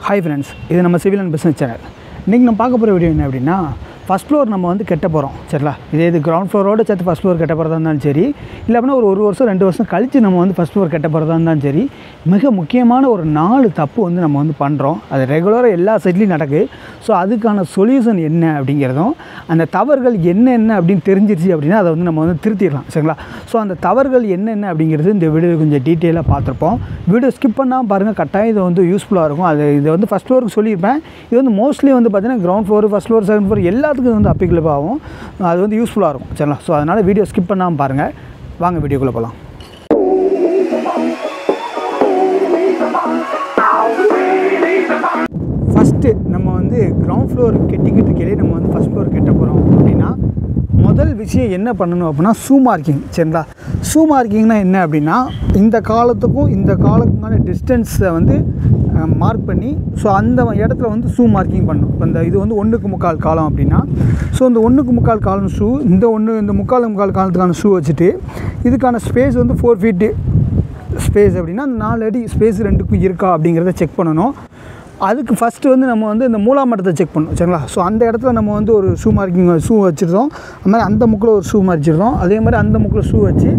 Hi friends இது நம்ம civil and business channel இன்றைக்கி நம்ம பார்க்க போகிற வீடியோ என்ன அப்படின்னா ஃபஸ்ட் ஃப்ளோர் நம்ம வந்து கெட்ட போகிறோம் சரிங்களா? இதே இது கிரவுண்ட் ஃப்ளோரோடு சேர்த்து ஃபஸ்ட் ஃப்ளோர் கெட்ட போகிறதா இருந்தாலும் சரி இல்லை அப்படின்னா ஒரு ஒரு வருஷம் ரெண்டு வருஷம் கழித்து நம்ம வந்து ஃபஸ்ட் ஃப்ளோர் கெட்ட போகிறதா இருந்தாலும் சரி மிக முக்கியமான ஒரு நாலு தப்பு வந்து நம்ம வந்து பண்ணுறோம் அது ரெகுலராக எல்லா சைட்லேயும் நடக்குது ஸோ அதுக்கான சொல்யூஷன் என்ன அப்படிங்கிறதும் அந்த தவறுகள் என்னென்ன அப்படின்னு தெரிஞ்சிருச்சு அப்படின்னா அதை வந்து நம்ம வந்து திருத்திடலாம் சரிங்களா? ஸோ அந்த தவறுகள் என்னென்ன அப்படிங்கிறது இந்த வீடியோ கொஞ்சம் டீட்டெயிலாக பார்த்துருப்போம். வீடியோ ஸ்கிப் பண்ணாமல் பாருங்கள் கட்டாயம் இது வந்து யூஸ்ஃபுல்லாக இருக்கும். அது இது வந்து ஃபஸ்ட் ஃப்ளோருக்கு சொல்லியிருப்பேன். இது வந்து மோஸ்ட்லி வந்து பார்த்தீங்கன்னா ground floor first floor second floor எல்லாத்துக்கும் வந்து அப்பிக்கலப் ஆகும் அது வந்து யூஸ்ஃபுல்லாக இருக்கும். சரிங்களா? ஸோ அதனால் வீடியோ ஸ்கிப் பண்ணாமல் பாருங்கள் வாங்க வீடியோக்குள்ளே போகலாம் ஃபஸ்ட்டு நம்ம வந்து கிரவுண்ட் ஃப்ளோர் கெட்டிக்கிட்டு இருக்கையிலே நம்ம வந்து ஃபஸ்ட் ஃப்ளோர் கெட்ட போகிறோம் அப்படின்னா முதல் விஷயம் என்ன பண்ணணும் அப்படின்னா ஷூ மார்க்கிங் சரிங்களா? ஷூ மார்க்கிங்னா என்ன அப்படின்னா இந்த காலத்துக்கும் இந்த காலத்துக்கான டிஸ்டன்ஸை வந்து மார்க் பண்ணி ஸோ அந்த இடத்துல வந்து ஷூ மார்க்கிங் பண்ணணும். இப்போ இந்த இது வந்து ஒன்றுக்கு முக்கால் காலம் அப்படின்னா ஸோ இந்த ஒன்றுக்கு முக்கால் காலம் ஷூ இந்த ஒன்று இந்த முக்கால் முக்கால் காலத்துக்கான ஷூ வச்சுட்டு இதுக்கான ஸ்பேஸ் வந்து ஃபோர் ஃபீட்டு ஸ்பேஸ் அப்படின்னா அந்த நாலு அடி ஸ்பேஸ் ரெண்டுக்கும் இருக்கா அப்படிங்கிறத செக் பண்ணணும். அதுக்கு ஃபஸ்ட்டு வந்து நம்ம வந்து இந்த மூலாமட்டத்தை செக் பண்ணோம் சரிங்களா? ஸோ அந்த இடத்துல நம்ம வந்து ஒரு ஷூ மார்க்கிங் ஷூ வச்சுருந்தோம். அது மாதிரி அந்த முக்கில் ஒரு ஷூ மறிச்சிருந்தோம். அதே மாதிரி அந்த முக்கில் ஷூ வச்சு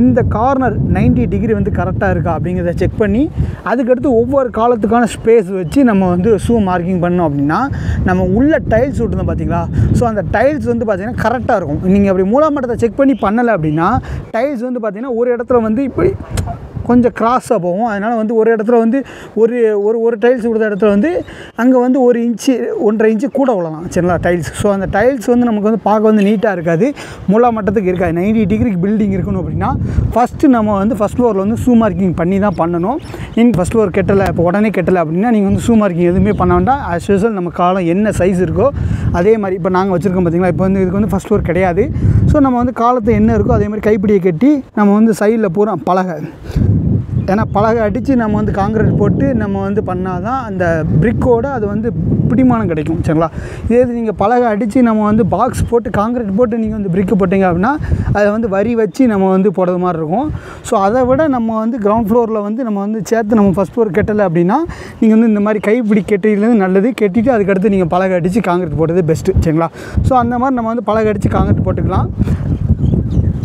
இந்த கார்னர் 90 டிகிரி வந்து கரெக்டாக இருக்கா அப்படிங்கிறத செக் பண்ணி அதுக்கடுத்து ஒவ்வொரு காலத்துக்கான ஸ்பேஸ் வச்சு நம்ம வந்து ஷூ மார்க்கிங் பண்ணோம் அப்படின்னா நம்ம உள்ள டைல்ஸ் விட்டுருந்தோம் பார்த்தீங்களா ஸோ அந்த டைல்ஸ் வந்து பார்த்திங்கன்னா கரெக்டாக இருக்கும். நீங்கள் அப்படி மூலாமட்டத்தை செக் பண்ணி பண்ணலை அப்படின்னா டைல்ஸ் வந்து பார்த்திங்கன்னா ஒரு இடத்துல வந்து இப்படி கொஞ்சம் க்ராஸாக போகும். அதனால் வந்து ஒரு இடத்துல வந்து ஒரு ஒரு ஒரு டைல்ஸ் கொடுத்த இடத்துல வந்து அங்கே வந்து ஒரு இன்ச்சு ஒன்றரை இன்ச்சு கூட விழலாம் சரிங்களா? டைல்ஸ் ஸோ அந்த டைல்ஸ் வந்து நமக்கு வந்து பார்க்க வந்து நீட்டாக இருக்காது. முலா மட்டத்துக்கு இருக்காது. நைன்டி டிகிரிக்கு பில்டிங் இருக்கணும் அப்படின்னா ஃபஸ்ட்டு நம்ம வந்து ஃபஸ்ட் ஃப்ளோரில் வந்து ஷூ மார்க்கிங் பண்ணி தான் பண்ணணும். இன் ஃபஸ்ட் ஃப்ளோர் கெட்டலை இப்போ உடனே கெட்டலை அப்படின்னா நீங்கள் வந்து ஷூ மார்க்கிங் எதுவுமே பண்ண வேண்டாம். ஆஸ் யூஸ்வல் நம்ம காலம் என்ன சைஸ் இருக்கோ அதே மாதிரி இப்போ நாங்கள் வச்சுருக்கோம் பார்த்தீங்களா இப்போ வந்து இதுக்கு வந்து ஃபஸ்ட் ஃப்ளோர் கிடையாது. ஸோ நம்ம வந்து காலத்தை என்ன இருக்கோ அதே மாதிரி கைப்பிடியை கட்டி நம்ம வந்து சைடில் பூரா பழக ஏன்னா பலகை அடித்து நம்ம வந்து காங்கிரீட் போட்டு நம்ம வந்து பண்ணால் தான் அந்த பிரிக்கோடு அது வந்து பிடிமானம் கிடைக்கும் சரிங்களா? இதே இது நீங்கள் பலகை அடித்து நம்ம வந்து பாக்ஸ் போட்டு காங்கிரீட் போட்டு நீங்கள் வந்து பிரிக்கு போட்டிங்க அப்படின்னா அதை வந்து வரி வச்சு நம்ம வந்து போடுறது மாதிரி இருக்கும். ஸோ அதை விட நம்ம வந்து கிரவுண்ட் ஃப்ளோரில் வந்து நம்ம வந்து சேர்த்து நம்ம ஃபஸ்ட் ஃப்ளோர் கெட்டலை அப்படின்னா நீங்கள் வந்து இந்த மாதிரி கைப்பிடி கெட்டிலேருந்து நல்லது கெட்டிட்டு அதுக்கடுத்து நீங்கள் பலகை அடித்து காங்கிரீட் போடுறது பெஸ்ட்டு சரிங்களா? ஸோ அந்த மாதிரி நம்ம வந்து பலகை அடித்து காங்கிரீட் போட்டுக்கலாம்.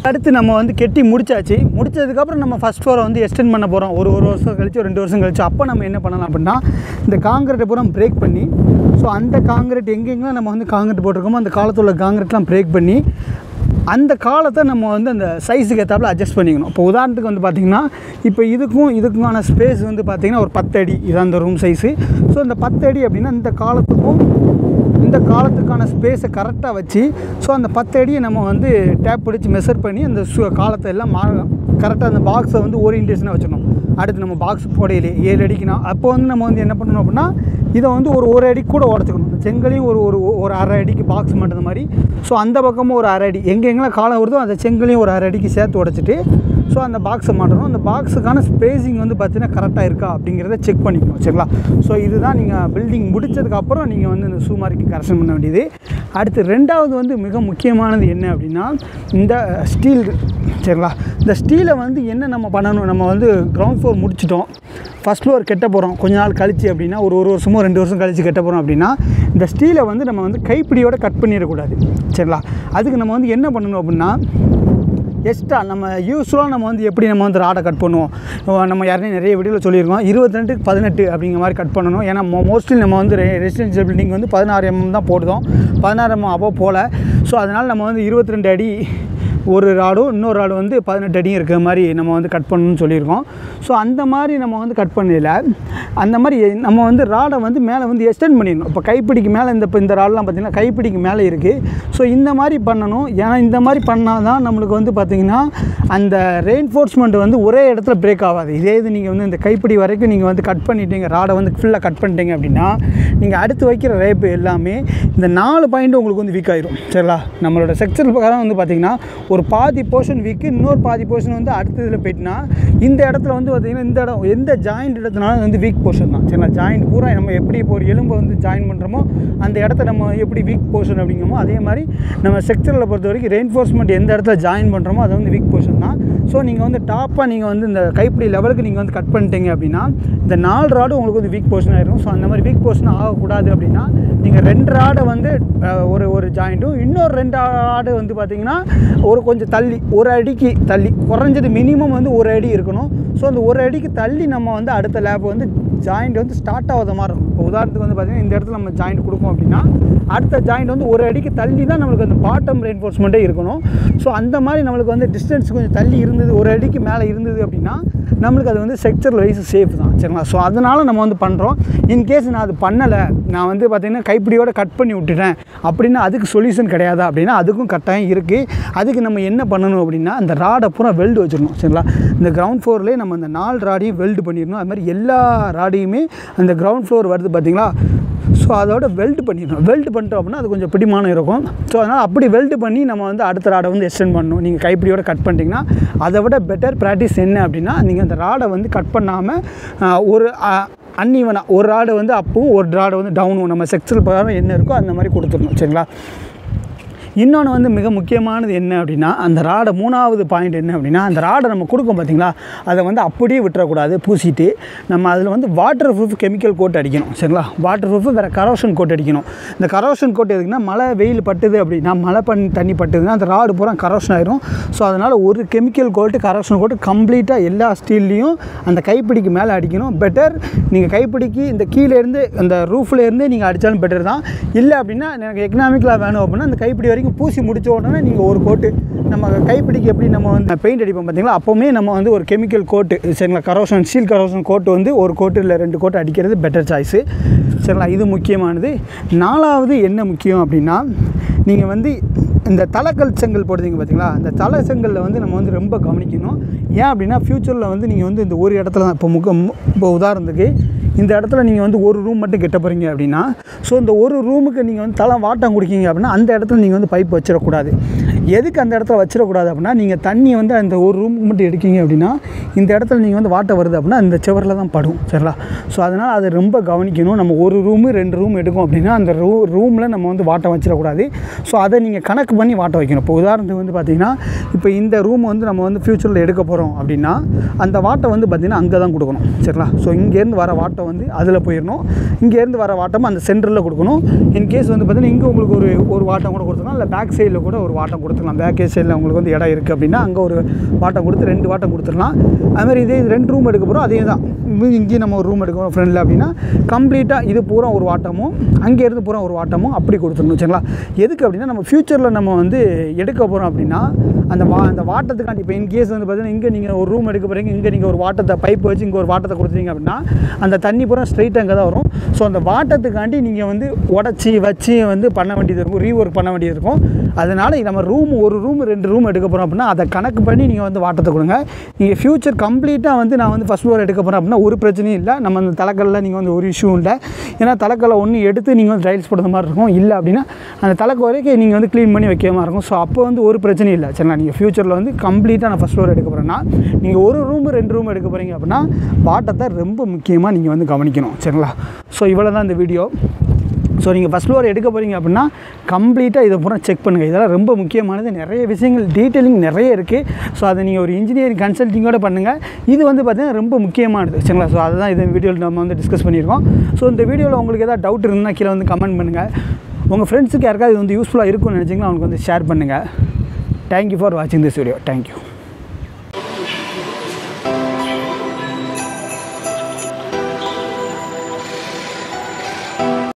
அடுத்து நம்ம வந்து கெட்டி முடிச்சாச்சு. முடிச்சதுக்கப்புறம் நம்ம ஃபஸ்ட் ஃப்ளோரை வந்து எக்ஸ்டெண்ட் பண்ண போகிறோம் ஒரு ஒரு வருஷம் கழிச்சு ரெண்டு வருஷம் கழிச்சு. அப்போ நம்ம என்ன பண்ணலாம் அப்படின்னா இந்த காங்கிரீட்டை பூரா பிரேக் பண்ணி ஸோ அந்த காங்கிரீட் எங்கெங்கெல்லாம் நம்ம வந்து காங்கிரீட் போட்டிருக்கோமோ அந்த காலத்தில் உள்ள காங்கிரீட்லாம் பிரேக் பண்ணி அந்த காலத்தை நம்ம வந்து அந்த சைஸுக்கு ஏற்றாப்புல அட்ஜஸ்ட் பண்ணிக்கணும். இப்போ உதாரணத்துக்கு வந்து பார்த்திங்கன்னா இப்போ இதுக்கும் இதுக்குமான ஸ்பேஸ் வந்து பார்த்திங்கன்னா ஒரு பத்து அடி. இதான் அந்த ரூம் சைஸு ஸோ இந்த பத்து அடி அப்படின்னா இந்த காலத்துக்கும் இந்த காலத்துக்கான ஸ்பேஸை கரெக்டாக வச்சு ஸோ அந்த பத்து அடியை நம்ம வந்து டேப் பிடிச்சி மெஷர் பண்ணி அந்த சு காலத்தை எல்லாம் மா கரெக்டாக அந்த பாக்ஸை வந்து ஓரியன்டேஷனாக வச்சுக்கணும் அடுத்து நம்ம பாக்ஸ் போடையிலே ஏழு அடிக்குனா அப்போ வந்து நம்ம வந்து என்ன பண்ணணும் அப்படின்னா இதை வந்து ஒரு ஒரு அடி கூட உடச்சிக்கணும். செங்கலையும் ஒரு ஒரு ஒரு அரை அடிக்கு பாக்ஸ் மட்டும் மாதிரி. ஸோ அந்த பக்கமும் ஒரு அரை அடி. எங்கெங்கெல்லாம் காலம் வருதோ அந்த செங்கலையும் ஒரு அரை அடிக்கு சேர்த்து உடச்சிட்டு ஸோ அந்த பாக்ஸை மாட்டணும். அந்த பாக்ஸுக்கான ஸ்பேஸிங் வந்து பார்த்தீங்கன்னா கரெக்டாக இருக்கா அப்படிங்கிறத செக் பண்ணிக்கணும் சரிங்களா? ஸோ இதுதான் நீங்கள் பில்டிங் முடித்ததுக்கப்புறம் நீங்கள் வந்து இந்த ஷூ மார்க்கு கரெக்ஷன் பண்ண வேண்டியது. அடுத்து ரெண்டாவது வந்து மிக முக்கியமானது என்ன அப்படின்னா இந்த ஸ்டீல் சரிங்களா? இந்த ஸ்டீலை வந்து என்ன நம்ம பண்ணணும்? நம்ம வந்து கிரவுண்ட் ஃப்ளோர் முடிச்சிட்டோம். ஃபஸ்ட் ஃப்ளோர் கெட்ட போகிறோம் கொஞ்ச நாள் கழிச்சு அப்படின்னா ஒரு ஒரு வருஷமோ ரெண்டு வருஷம் கழித்து கெட்ட போகிறோம் அப்படின்னா இந்த ஸ்டீலை வந்து நம்ம வந்து கைப்பிடியோட கட் பண்ணிடக்கூடாது. சரிங்களா? அதுக்கு நம்ம வந்து என்ன பண்ணணும் அப்படின்னா எக்ஸ்ட்ரா நம்ம யூஸ்வலாக நம்ம வந்து எப்படி நம்ம வந்து ராடை கட் பண்ணுவோம்? நம்ம யாருனே நிறைய வீடியோவில் சொல்லியிருக்கோம். இருபத்தி பதினெட்டு அப்படிங்கிற மாதிரி கட் பண்ணணும். ஏன்னா மோஸ்ட்லி நம்ம வந்து ரெசிடென்ஷியல் பில்டிங் வந்து பதினாறு எம்எம் தான் போடுதோம் பதினாறு எம்எம் அப்போ போகல ஸோ அதனால் நம்ம வந்து இருபத்தி ரெண்டு அடி ஒரு ராடும் இன்னொரு ராடு வந்து பதினெட்டு அடியும் இருக்கிற மாதிரி நம்ம வந்து கட் பண்ணணும்னு சொல்லியிருக்கோம். ஸோ அந்த மாதிரி நம்ம வந்து கட் பண்ணல அந்த மாதிரி நம்ம வந்து ராடை வந்து மேலே வந்து எக்ஸ்டெண்ட் பண்ணிடணும். இப்போ கைப்பிடிக்கு மேலே இந்த இப்போ இந்த ராடெலாம் பார்த்திங்கன்னா கைப்பிடிக்கு மேலே இருக்குது ஸோ இந்த மாதிரி பண்ணணும். ஏன்னா இந்த மாதிரி பண்ணால் தான் நம்மளுக்கு வந்து பார்த்திங்கன்னா அந்த ரெயின்ஃபோர்ஸ்மெண்ட் வந்து ஒரே இடத்துல பிரேக் ஆகாது. இதே இது நீங்கள் வந்து இந்த கைப்பிடி வரைக்கும் நீங்கள் வந்து கட் பண்ணிட்டீங்க ராடை வந்து ஃபுல்லாக கட் பண்ணிட்டீங்க அப்படின்னா நீங்கள் அடுத்து வைக்கிற ரேப்பு எல்லாமே இந்த நாலு பாயிண்ட் உங்களுக்கு வந்து வீக் ஆயிரும். சரிங்களா? நம்மளோட செக்ஷன் பிரகாரம் வந்து பார்த்திங்கன்னா ஒரு பாதி போர்ஷன் வீக்கு இன்னொரு பாதி போர்ஷன் வந்து அடுத்த இதில் போயிட்டுனா இந்த இடத்துல வந்து பார்த்திங்கன்னா இந்த இடம் எந்த ஜாயிண்ட் இடத்துனாலும் வந்து வீக் போர்ஷன் தான். சரிங்களா? ஜாயிண்ட் பூரா நம்ம எப்படி இப்போ ஒரு எலும்பை வந்து ஜாயின் பண்ணுறோமோ அந்த இடத்த நம்ம எப்படி வீக் போர்ஷன் அப்படிங்கமோ அதே மாதிரி நம்ம செக்டரில் பொறுத்த வரைக்கும் ரெயின்ஃபோர்ஸ்மெண்ட் எந்த இடத்துல ஜாயின் பண்ணுறோமோ அது வந்து வீக் போர்ஷன் தான். ஸோ நீங்கள் வந்து டாப்பாக நீங்கள் வந்து இந்த கைப்பிடி லெவலுக்கு நீங்கள் வந்து கட் பண்ணிட்டீங்க அப்படின்னா இந்த நாலு ராடு உங்களுக்கு வந்து வீக் போர்ஷன் ஆயிரும். ஸோ அந்த மாதிரி வீக் போர்ஷன் ஆகக்கூடாது அப்படின்னா நீங்கள் ரெண்டு ராடை வந்து ஒரு ஒரு ஜாயிண்ட்டும் இன்னொரு ரெண்டு ஆடு வந்து பார்த்தீங்கன்னா ஒரு கொஞ்சம் தள்ளி ஒரு அடிக்கு தள்ளி குறைஞ்சது மினிமம் வந்து ஒரு அடி இருக்கணும். ஸோ அந்த ஒரு அடிக்கு தள்ளி நம்ம வந்து அடுத்த லேப் வந்து ஜாயிண்ட் வந்து ஸ்டார்ட் ஆகாத மாதிரி இருக்கும். இப்போ உதாரணத்துக்கு வந்து பார்த்திங்கன்னா இந்த இடத்துல நம்ம ஜாயிண்ட் கொடுப்போம் அப்படின்னா அடுத்த ஜாயிண்ட் வந்து ஒரு அடிக்கு தள்ளி தான் நம்மளுக்கு அந்த பாட்டம் ரெயின்ஃபோர்ஸ்மெண்ட்டே இருக்கணும். ஸோ அந்த மாதிரி நம்மளுக்கு வந்து டிஸ்டன்ஸ் கொஞ்சம் தள்ளி இருந்தது ஒரு அடிக்கு மேலே இருந்தது அப்படின்னா நம்மளுக்கு அது வந்து செக்டர் வைஸ் சேஃப் தான் சரிங்களா? ஸோ அதனால் நம்ம வந்து பண்ணுறோம் இன்கேஸ் நான் அது பண்ணலை நான் வந்து பார்த்திங்கன்னா கைப்பிடியோட கட் பண்ணி விட்டுட்டேன் அப்படின்னா அதுக்கு சொல்யூஷன் கிடையாதா அப்படின்னா அதுக்கும் கட்டாயம் இருக்குது அதுக்கு நம்ம என்ன பண்ணணும் அப்படின்னா அந்த ராடை பூரா வெல்டு வச்சிடணும் சரிங்களா? இந்த கிரவுண்ட் ஃப்ளோர்லேயே நம்ம அந்த நாலு ராடையும் வெல்டு பண்ணிடணும். அது மாதிரி எல்லா ராடையுமே அந்த கிரவுண்ட் ஃப்ளோர் வருது பார்த்தீங்களா ஸோ அதோட வெல்டு பண்ணிடணும். வெல்டு பண்ணிட்டோம் அப்படின்னா அது கொஞ்சம் பிடிமானம் இருக்கும். ஸோ அதனால் அப்படி வெல்டு பண்ணி நம்ம வந்து அடுத்த ராடை வந்து எக்ஸ்டெண்ட் பண்ணணும். நீங்கள் கைப்பிடியோட கட் பண்ணிட்டீங்கன்னா அதை விட பெட்டர் ப்ராக்டிஸ் என்ன அப்படின்னா நீங்கள் அந்த ராடை வந்து கட் பண்ணாமல் ஒரு அன்னிவனாக ஒரு ராடு வந்து அப்பவும் ஒரு ராடு வந்து டவுனும் நம்ம செக்ஸல் பிரகாரம் என்ன இருக்கோ அந்த மாதிரி கொடுத்துடணும். சரிங்களா? இன்னொன்று வந்து மிக முக்கியமானது என்ன அப்படின்னா அந்த ராடை மூணாவது பாயிண்ட் என்ன அப்படின்னா அந்த ராடை நம்ம கொடுக்கும் பார்த்தீங்களா அதை வந்து அப்படியே விட்டுறக்கூடாது பூசிட்டு நம்ம அதில் வந்து வாட்டர் ப்ரூஃப் கெமிக்கல் கோட் அடிக்கணும் சரிங்களா? வாட்டர் ப்ரூஃப் வேறு கரோஷன் கோட் அடிக்கணும். இந்த கரோஷன் கோட் எதுக்குன்னா மழை வெயில் பட்டுது அப்படின்னா மழை பண்ணி தண்ணி பட்டுதுன்னா அந்த ராடு பூரா கரோஷன் ஆயிரும். ஸோ அதனால் ஒரு கெமிக்கல் கோட்டு கரோஷன் கோட்டு கம்ப்ளீட்டாக எல்லா ஸ்டீல்லையும் அந்த கைப்பிடிக்கு மேலே அடிக்கணும். பெட்டர் நீங்கள் கைப்பிடிக்கு இந்த கீழே இருந்து அந்த ரூஃப்லேருந்து நீங்கள் அடித்தாலும் பெட்டர் தான். இல்லை அப்படின்னா எனக்கு எக்கனாமிக்கலாக வேணும் அப்படின்னா அந்த கைப்பிடி வரைக்கும் பூசி முடித்த உடனே நீங்கள் ஒரு கோட்டு நம்ம கைப்பிடிக்கு எப்படி நம்ம வந்து பெயிண்ட் அடிப்போம் பார்த்தீங்களா? அப்போவுமே நம்ம வந்து ஒரு கெமிக்கல் கோட்டு சரிங்களா? கரோஷன் ஸ்டீல் கரோஷன் கோட்டு வந்து ஒரு கோட்டு இல்லை ரெண்டு கோட்டு அடிக்கிறது பெட்டர் சாய்ஸு சரிங்களா? இது முக்கியமானது. நாலாவது என்ன முக்கியம் அப்படின்னா நீங்கள் வந்து இந்த தலைக்கல் செங்கல் போடுறீங்க பார்த்தீங்களா? இந்த தலை செங்கலில் வந்து நம்ம வந்து ரொம்ப கவனிக்கணும். ஏன் அப்படின்னா ஃப்யூச்சரில் வந்து நீங்கள் வந்து இந்த ஒரு இடத்துல தான் இப்போ முக இப்போ உதாரணத்துக்கு இந்த இடத்துல நீங்கள் வந்து ஒரு ரூம் மட்டும் கெட்ட போகிறீங்க அப்படின்னா ஸோ இந்த ஒரு ரூமுக்கு நீங்கள் வந்து தலை வாட்டம் குடிக்கீங்க அப்படின்னா அந்த இடத்துல நீங்கள் வந்து பைப் வச்சிடக்கூடாது. எதுக்கு அந்த இடத்துல வச்சிடக்கூடாது அப்படின்னா நீங்கள் தண்ணி வந்து அந்த ஒரு ரூமுக்கு மட்டும் எடுக்கீங்க அப்படின்னா இந்த இடத்துல நீங்கள் வந்து வாட்டை வருது அப்படின்னா இந்த சுவரில் தான் படும் சரிங்களா? ஸோ அதனால் அதை ரொம்ப கவனிக்கணும். நம்ம ஒரு ரூமு ரெண்டு ரூம் எடுக்கும் அப்படின்னா அந்த ரூ ரூமில் நம்ம வந்து வாட்டை வச்சிடக்கூடாது. ஸோ அதை நீங்கள் கணக்கு பண்ணி வாட்டை வைக்கணும். இப்போ உதாரணத்துக்கு வந்து பார்த்தீங்கன்னா இப்போ இந்த ரூம் வந்து நம்ம வந்து ஃப்யூச்சரில் எடுக்க போகிறோம் அப்படின்னா அந்த வாட்டை வந்து பார்த்திங்கன்னா அங்கே தான் கொடுக்கணும் சரிங்களா? ஸோ இங்கேருந்து வர வாட்டை வந்து அதில் போயிடணும். இங்கேருந்து வர வாட்டமும் அந்த சென்டரில் கொடுக்கணும். இன்கேஸ் வந்து பார்த்திங்கன்னா இங்கே உங்களுக்கு ஒரு ஒரு வாட்டம் கூட கொடுத்துக்கலாம் இல்லை பேக் சைடில் கூட ஒரு வாட்டம் கொடுத்துக்கலாம் பேக் சைடில் உங்களுக்கு வந்து இடம் இருக்குது அப்படின்னா அங்கே ஒரு வாட்டம் கொடுத்து ரெண்டு வாட்டம் கொடுத்துடலாம். அதுமாதிரி இதே இது ரெண்டு ரூம் எடுக்க போகிறோம் அதே தான். இங்கேயும் நம்ம ஒரு ரூம் எடுக்கிறோம் ஃப்ரெண்டில் அப்படின்னா கம்ப்ளீட்டாக இது பூரா ஒரு வாட்டமும் அங்கேருந்து பூரா ஒரு வாட்டமும் அப்படி கொடுத்துடணும் சரிங்களா? எதுக்கு அப்படின்னா நம்ம ஃப்யூச்சரில் நம்ம வந்து எடுக்க போகிறோம் அப்படின்னா அந்த வா அந்த வாட்டத்துக்காண்டி இப்போ இன்கேஸ் வந்து பார்த்தீங்கன்னா இங்கே நீங்கள் ஒரு ரூம் எடுக்க போகிறீங்க இங்கே நீங்கள் ஒரு வாட்டத்தை பைப் வச்சு இங்கே ஒரு வாட்டத்தை கொடுத்துட்டீங்க அப்படின்னா அந்த தண்ணி பூரா ஸ்ட்ரைட்டாக அங்கே தான் வரும். ஸோ அந்த வாட்டத்துக்காண்டி நீங்கள் வந்து உடச்சி வச்சு வந்து பண்ண வேண்டியது இருக்கும் ரீஒர்க் பண்ண வேண்டியது இருக்கும். அதனால் நம்ம ரூம் ஒரு ரூம் ரெண்டு ரூம் எடுக்க போகிறோம் அப்படின்னா அதை கணக்கு பண்ணி நீங்கள் வந்து வாட்டத்தை கொடுங்க. நீங்கள் ஃப்யூச்சர் கம்ப்ளீட்டாக வந்து நான் வந்து ஃபஸ்ட் ஃப்ளோர் எடுக்க போகிறேன் அப்படின்னா ஒரு பிரச்சனையும் இல்லை. நம்ம அந்த தலைக்கல்ல நீங்கள் வந்து ஒரு இஷ்யூ இல்லை. ஏன்னா தலைக்கல்லை ஒன்று எடுத்து நீங்கள் வந்து டைல்ஸ் போடுற மாதிரி இருக்கும். இல்லை அப்படின்னா அந்த தலைக்கு வரைக்கும் நீங்கள் வந்து க்ளீன் பண்ணி வைக்கிற மாதிரி இருக்கும். ஸோ அப்போ வந்து ஒரு பிரச்சனையும் இல்லை. சரிங்களா? நீங்கள் ஃப்யூச்சரில் வந்து கம்ப்ளீட்டாக நான் ஃபஸ்ட் ஃப்ளோர் எடுக்க போகிறேன்னா நீங்கள் ஒரு ரூம் ரெண்டு ரூம் எடுக்க போகிறீங்க அப்படின்னா வாட்டத்தை ரொம்ப முக்கியமாக நீங்கள் வந்து கவனிக்கணும். சரிங்களா? ஸோ இவ்வளோ தான் இந்த வீடியோ ஸோ நீங்கள் ஃபஸ்ட் ஃப்ளோர் எடுக்க போகிறீங்க அப்படின்னா கம்ப்ளீட்டாக இதை பூரா செக் பண்ணுங்கள் இதெல்லாம் ரொம்ப முக்கியமானது. நிறைய விஷயங்கள் டீட்டெயிலிங் நிறைய இருக்குது ஸோ அதை நீங்கள் ஒரு இன்ஜினியரிங் கன்சல்ட்டிங்கோட பண்ணுங்கள் இது வந்து பார்த்திங்கன்னா ரொம்ப முக்கியமானது. சரிங்களா? ஸோ அதுதான் இந்த வீடியோவில் நம்ம வந்து டிஸ்கஸ் பண்ணியிருக்கோம். ஸோ இந்த வீடியோவில் உங்களுக்கு ஏதாவது டவுட் இருந்தால் கீழே வந்து கமெண்ட் பண்ணுங்கள் உங்கள் ஃப்ரெண்ட்ஸுக்கு யாருக்காவது இது வந்து யூஸ்ஃபுல்லாக இருக்கும்னு நினச்சிங்கன்னா அவங்களுக்கு வந்து ஷேர் பண்ணுங்கள் தேங்க்யூ ஃபார் வாட்சிங் திஸ் வீடியோ தேங்க்யூ